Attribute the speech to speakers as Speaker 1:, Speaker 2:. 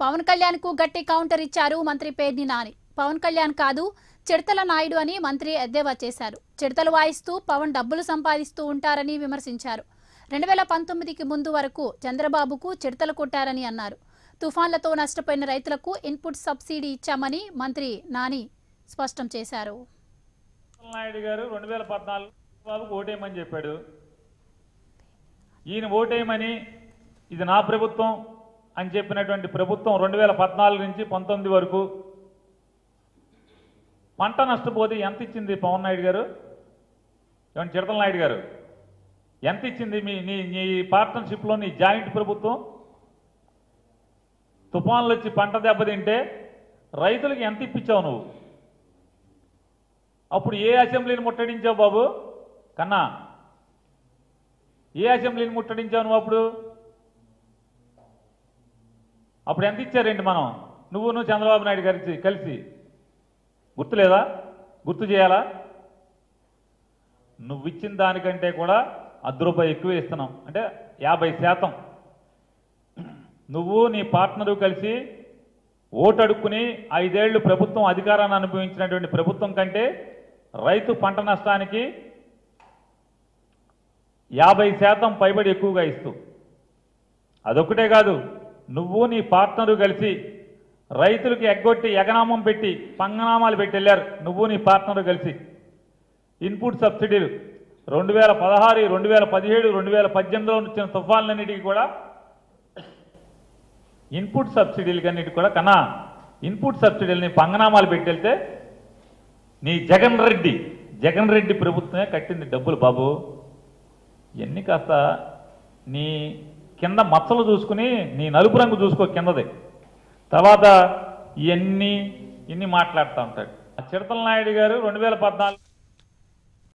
Speaker 1: పవన్ కళ్యాణ్కు గట్టి కౌంటర్ ఇచ్చారు మంత్రి పేర్ని నాని. పవన్ కళ్యాణ్ కాదు చిడతల నాయుడు అని మంత్రి ఎద్దేవా చేశారు. చిడతలు వాయిస్తూ పవన్ డబ్బులు సంపాదిస్తూ ఉంటారని విమర్శించారు. రెండు వేల పంతొమ్మిదికి ముందు వరకు చంద్రబాబుకు చిడతలు కొట్టారని అన్నారు. తుఫాన్లతో నష్టపోయిన రైతులకు ఇన్పుట్ సబ్సిడీ ఇచ్చామని మంత్రి నాని స్పష్టం చేశారు.
Speaker 2: నాయుడు గారు రెండు వేల పద్నాలుగు బాబుకు ఓటేయమని చెప్పాడు. ఈయన ఓటేయమని ఇది నా ప్రభుత్వం అని చెప్పినటువంటి ప్రభుత్వం రెండు వేల పద్నాలుగు నుంచి పంతొమ్మిది వరకు పంట నష్టపోతే ఎంత ఇచ్చింది పవన్ నాయుడు గారు? ఏమంటే చిడతల నాయుడు గారు? ఎంత ఇచ్చింది మీ నీ నీ పార్ట్నర్షిప్లో నీ జాయింట్ ప్రభుత్వం? తుఫాన్లు వచ్చి పంట దెబ్బతింటే రైతులకు ఎంత ఇప్పించావు నువ్వు? అప్పుడు ఏ అసెంబ్లీని ముట్టడించావు బాబు? కన్నా ఏ అసెంబ్లీని ముట్టడించావు నువ్వు అప్పుడు? అప్పుడు ఎంత ఇచ్చారండి మనం? నువ్వు నువ్వు చంద్రబాబు నాయుడు కలిసి కలిసి. గుర్తులేదా? గుర్తు చేయాలా? నువ్వు ఇచ్చిన దానికంటే కూడా అర్ధ రూపాయి ఎక్కువ ఇస్తున్నాం. అంటే యాభై శాతం. నువ్వు నీ పార్ట్నరు కలిసి ఓటు అడుక్కుని ఐదేళ్ళు ప్రభుత్వం అధికారాన్ని అనుభవించినటువంటి ప్రభుత్వం కంటే రైతు పంట నష్టానికి యాభై శాతం పైబడి ఎక్కువగా ఇస్తూ. అదొక్కటే కాదు. నువ్వు నీ పార్ట్నరు కలిసి రైతులకు ఎగ్గొట్టి ఎగనామం పెట్టి పంగనామాలు పెట్టి వెళ్ళారు. నువ్వు నీ పార్ట్నరు కలిసి. ఇన్పుట్ సబ్సిడీలు రెండు వేల పదహారు రెండు వేల పదిహేడు రెండు వేల పద్దెనిమిదిలో వచ్చిన తుఫాన్లన్నిటికీ కూడా ఇన్పుట్ సబ్సిడీలకన్నిటి కూడా కన్నా ఇన్పుట్ సబ్సిడీలని పంగనామాలు పెట్టి వెళ్తే నీ జగన్ రెడ్డి జగన్ రెడ్డి ప్రభుత్వమే కట్టింది డబ్బులు బాబు. ఇవన్నీ కాస్త నీ కింద మచ్చలు చూసుకుని నీ నలుపు రంగు చూసుకో కిందది. తర్వాత ఇవన్నీ ఇన్ని మాట్లాడుతూ ఉంటాడు. ఆ నాయుడు గారు రెండు వేల పద్నాలుగు